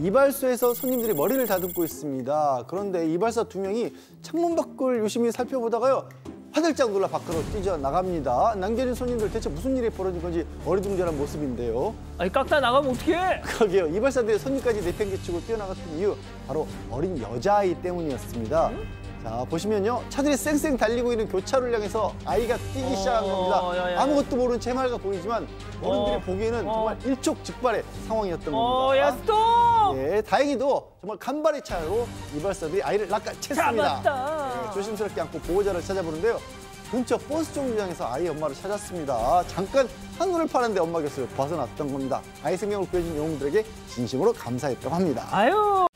이발소에서 손님들이 머리를 다듬고 있습니다. 그런데 이발사 두 명이 창문 밖을 유심히 살펴보다가요. 화들짝 놀라 밖으로 뛰어나갑니다. 남겨진 손님들 대체 무슨 일이 벌어진 건지 어리둥절한 모습인데요. 아니 깎다 나가면 어떡해? 그러게요. 이발사들의 손님까지 내팽개치고 뛰어나갔던 이유 바로 어린 여자아이 때문이었습니다. 자 보시면요 차들이 쌩쌩 달리고 있는 교차로를 향해서 아이가 뛰기 어, 시작한 겁니다. 야, 야, 야. 아무것도 모르는 채말가 보이지만 어른들이 어, 보기에는 어. 정말 일촉즉발의 상황이었던 어, 겁니다. 야 스톱! 예, 다행히도 정말 간발의 차로 이발사들이 아이를 낚아챘습니다. 잡았다. 예, 조심스럽게 안고 보호자를 찾아보는데요. 근처 버스 정류장에서 아이 엄마를 찾았습니다. 잠깐 한눈을 파는데 엄마 곁을 벗어났던 겁니다. 아이 생명을 구해준 영웅들에게 진심으로 감사했다고 합니다. 아유.